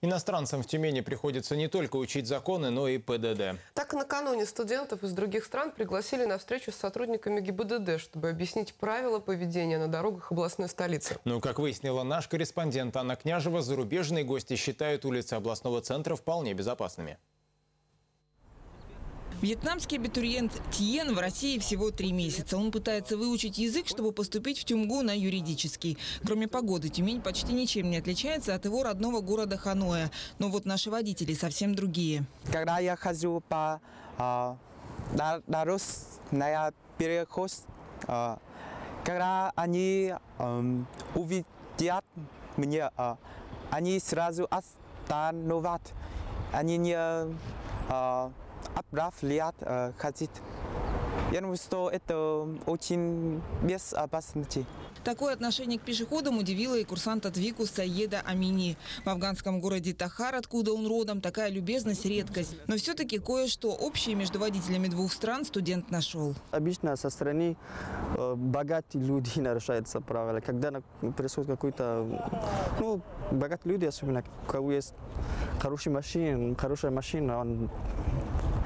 Иностранцам в Тюмени приходится не только учить законы, но и ПДД. Так, накануне студентов из других стран пригласили на встречу с сотрудниками ГИБДД, чтобы объяснить правила поведения на дорогах областной столицы. Ну, как выяснила наш корреспондент Анна Княжева, зарубежные гости считают улицы областного центра вполне безопасными. Вьетнамский абитуриент Тиен в России всего три месяца. Он пытается выучить язык, чтобы поступить в Тюмгу на юридический. Кроме погоды, Тюмень почти ничем не отличается от его родного города Ханоя. Но вот наши водители совсем другие. Когда я хожу по э, дорожный переход, э, когда они э, увидят меня, э, они сразу остановят. Они не... Э, отправлять э, хотит. Я думаю, что это очень безопасно. Такое отношение к пешеходам удивило и курсанта Твику Саеда Амини. В афганском городе Тахар, откуда он родом, такая любезность – редкость. Но все-таки кое-что общее между водителями двух стран студент нашел. Обычно со стороны э, богатые люди нарушаются правила. Когда происходит какой-то, ну, богатые люди, особенно, у кого есть хорошая машина, хорошая машина, он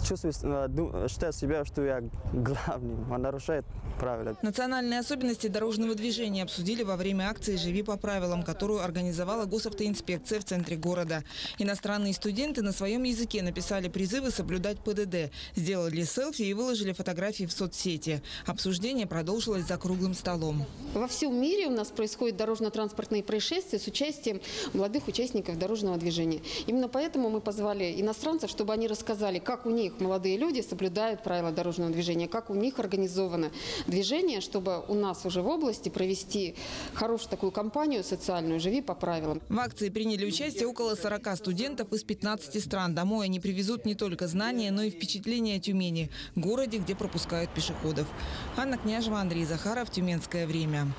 чувствую, э, считаю себя, что я главный, он нарушает правила. Национальные особенности дорожного движения обсудили во время акции «Живи по правилам», которую организовала госавтоинспекция в центре города. Иностранные студенты на своем языке написали призывы соблюдать ПДД, сделали селфи и выложили фотографии в соцсети. Обсуждение продолжилось за круглым столом. Во всем мире у нас происходят дорожно-транспортные происшествия с участием молодых участников дорожного движения. Именно поэтому мы позвали иностранцев, чтобы они рассказали, как у них них молодые люди соблюдают правила дорожного движения, как у них организовано движение, чтобы у нас уже в области провести хорошую такую кампанию социальную «Живи по правилам». В акции приняли участие около 40 студентов из 15 стран. Домой они привезут не только знания, но и впечатления о Тюмени, городе, где пропускают пешеходов. Анна Княжева, Андрей Захаров, Тюменское время.